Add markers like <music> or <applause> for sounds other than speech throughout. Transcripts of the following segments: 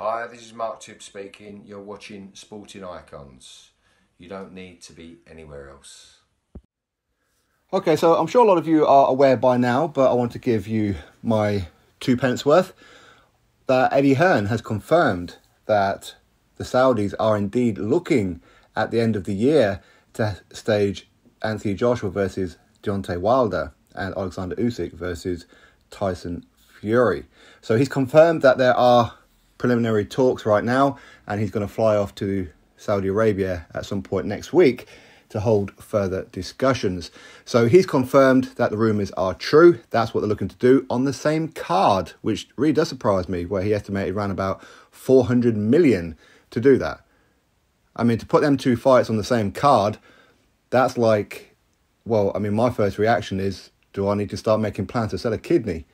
Hi, this is Mark Tibb speaking. You're watching Sporting Icons. You don't need to be anywhere else. Okay, so I'm sure a lot of you are aware by now, but I want to give you my two pence worth that Eddie Hearn has confirmed that the Saudis are indeed looking at the end of the year to stage Anthony Joshua versus Deontay Wilder and Alexander Usyk versus Tyson Fury. So he's confirmed that there are preliminary talks right now, and he's going to fly off to Saudi Arabia at some point next week to hold further discussions. So he's confirmed that the rumours are true. That's what they're looking to do on the same card, which really does surprise me, where he estimated around about 400 million to do that. I mean, to put them two fights on the same card, that's like, well, I mean, my first reaction is, do I need to start making plans to sell a kidney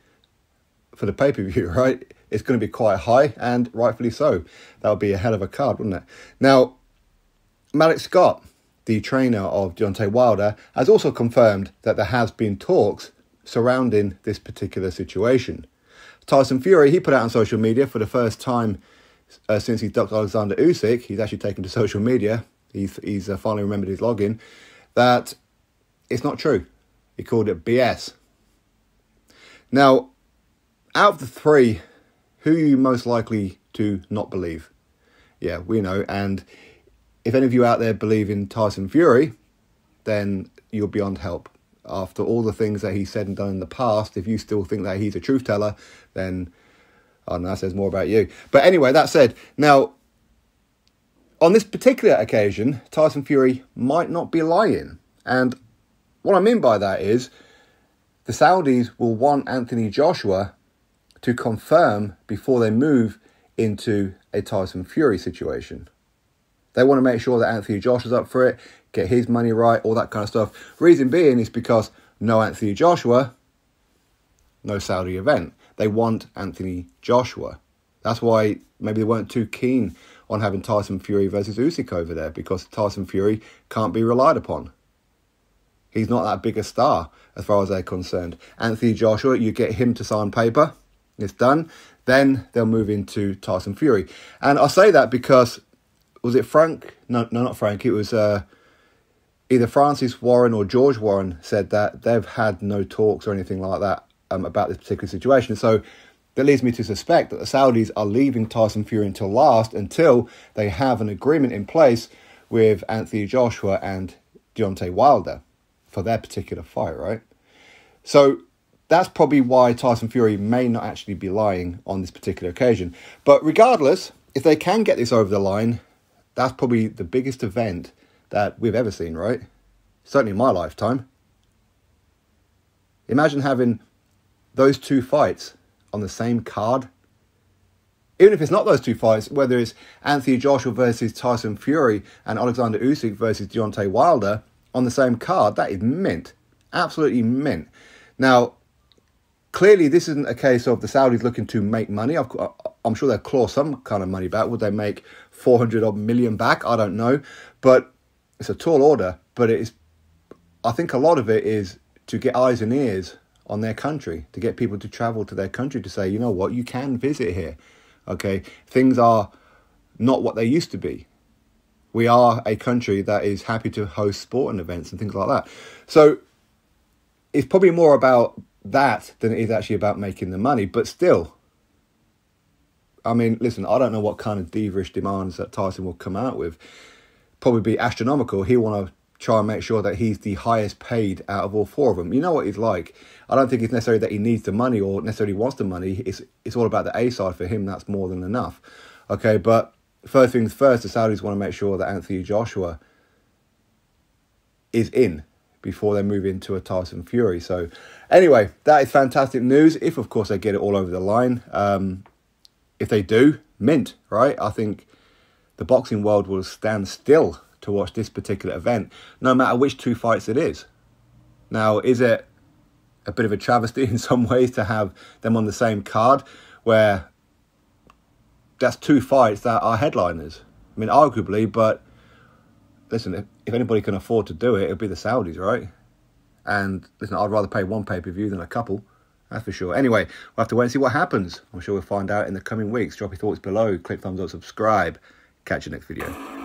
for the pay per view, <laughs> right? It's going to be quite high, and rightfully so. That would be a hell of a card, wouldn't it? Now, Malik Scott, the trainer of Deontay Wilder, has also confirmed that there has been talks surrounding this particular situation. Tyson Fury, he put out on social media for the first time uh, since he ducked Alexander Usyk, he's actually taken to social media, he's, he's uh, finally remembered his login, that it's not true. He called it BS. Now, out of the three, who you most likely to not believe? Yeah, we know. And if any of you out there believe in Tyson Fury, then you're beyond help. After all the things that he said and done in the past, if you still think that he's a truth teller, then Oh, no, that says more about you. But anyway, that said, now, on this particular occasion, Tyson Fury might not be lying. And what I mean by that is the Saudis will want Anthony Joshua to confirm before they move into a Tyson Fury situation. They want to make sure that Anthony Joshua's up for it, get his money right, all that kind of stuff. Reason being is because no Anthony Joshua, no Saudi event. They want Anthony Joshua. That's why maybe they weren't too keen on having Tyson Fury versus Usyk over there because Tyson Fury can't be relied upon. He's not that big a star as far as they're concerned. Anthony Joshua, you get him to sign paper, it's done. Then they'll move into Tyson Fury. And I say that because was it Frank? No, no, not Frank. It was uh, either Francis Warren or George Warren said that they've had no talks or anything like that um, about this particular situation. So that leads me to suspect that the Saudis are leaving Tyson Fury until last until they have an agreement in place with Anthony Joshua and Deontay Wilder for their particular fight, right? So that's probably why Tyson Fury may not actually be lying on this particular occasion. But regardless, if they can get this over the line, that's probably the biggest event that we've ever seen, right? Certainly in my lifetime. Imagine having those two fights on the same card. Even if it's not those two fights, whether it's Anthony Joshua versus Tyson Fury and Alexander Usyk versus Deontay Wilder on the same card, that is mint. Absolutely mint. Now, clearly, this isn't a case of the Saudis looking to make money. I'm sure they'll claw some kind of money back. Would they make 400 odd million back? I don't know. But it's a tall order. But it's, I think a lot of it is to get eyes and ears on their country, to get people to travel to their country to say, you know what, you can visit here. Okay, things are not what they used to be. We are a country that is happy to host sporting events and things like that. So it's probably more about that than it is actually about making the money. But still, I mean, listen, I don't know what kind of divish demands that Tyson will come out with. Probably be astronomical. He'll want to try and make sure that he's the highest paid out of all four of them. You know what he's like. I don't think it's necessarily that he needs the money or necessarily wants the money. It's it's all about the A side for him. That's more than enough. Okay, but first things first, the Saudis want to make sure that Anthony Joshua is in before they move into a Tyson Fury. So, anyway, that is fantastic news. If of course they get it all over the line, um, if they do, mint, right? I think the boxing world will stand still to watch this particular event, no matter which two fights it is. Now, is it a bit of a travesty <laughs> in some ways to have them on the same card where that's two fights that are headliners? I mean, arguably, but listen, if, anybody can afford to do it, it'll be the Saudis, right? And listen, I'd rather pay one pay per view than a couple. That's for sure. Anyway, we'll have to wait and see what happens. I'm sure we'll find out in the coming weeks. Drop your thoughts below. Click thumbs up, subscribe. Catch you next video.